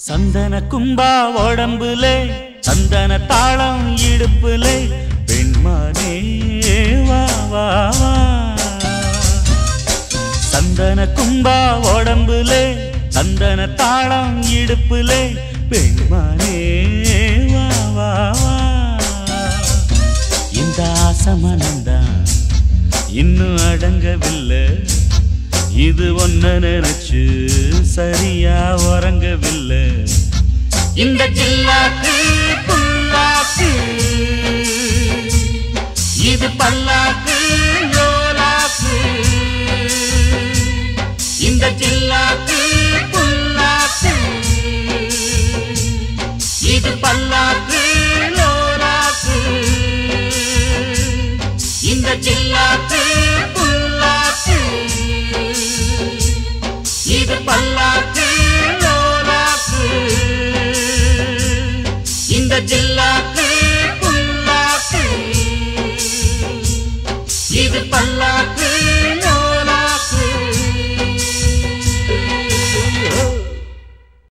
சந்தன கும்பா உடம்புலே சந்தன தாளம் இடுப்புலே பெண்மானே வா சந்தன கும்பா உடம்புலே சந்தன தாளம் இடுப்புலே பெண்மானே வா இந்த ஆசமனந்தான் இன்னும் அடங்கவில்லை. இது ஒன்ன நினைச்சு சரியா உறங்கவில்லை. இந்த ஜில்லாக்கு புல்லாக்கு இது பல்லாக்கு யோலாக்கு. இந்த ஜில்லாக்கு புல்லாக்கு இது பல்லாக்கு லோலாக்கு இந்த ஜில்லாக்கு ಜಿಲ್ಲಾ